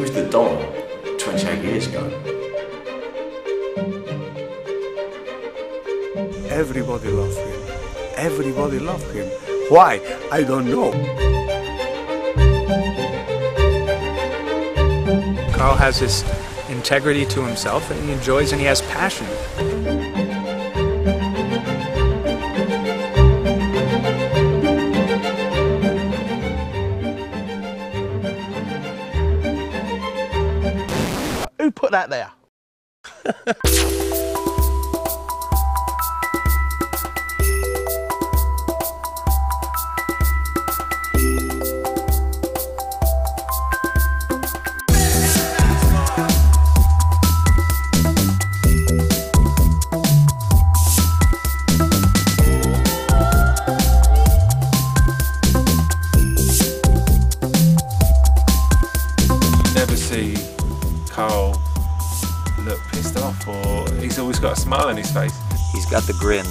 he was the Don 28 years ago. Everybody loved him. Everybody loved him. Why? I don't know. Carl has this integrity to himself and he enjoys and he has passion. Put that there? Carl look pissed off or he's always got a smile on his face. He's got the grin.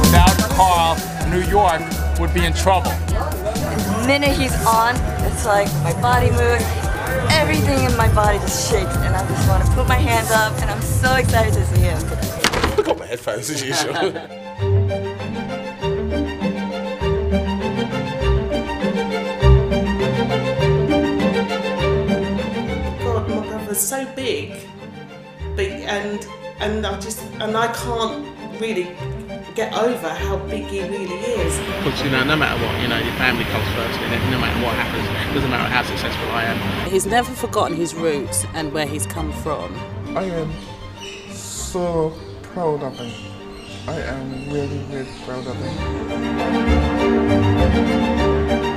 Without Carl, New York would be in trouble. The minute he's on, it's like my body moves, everything in my body just shakes, and I just want to put my hands up, and I'm so excited to see him today. I got my headphones as usual. so big, big, and and I just and I can't really get over how big he really is. Because you know, no matter what, you know, your family comes first, and no matter what happens, doesn't matter how successful I am. He's never forgotten his roots and where he's come from. I am so proud of him. I am really, really proud of him.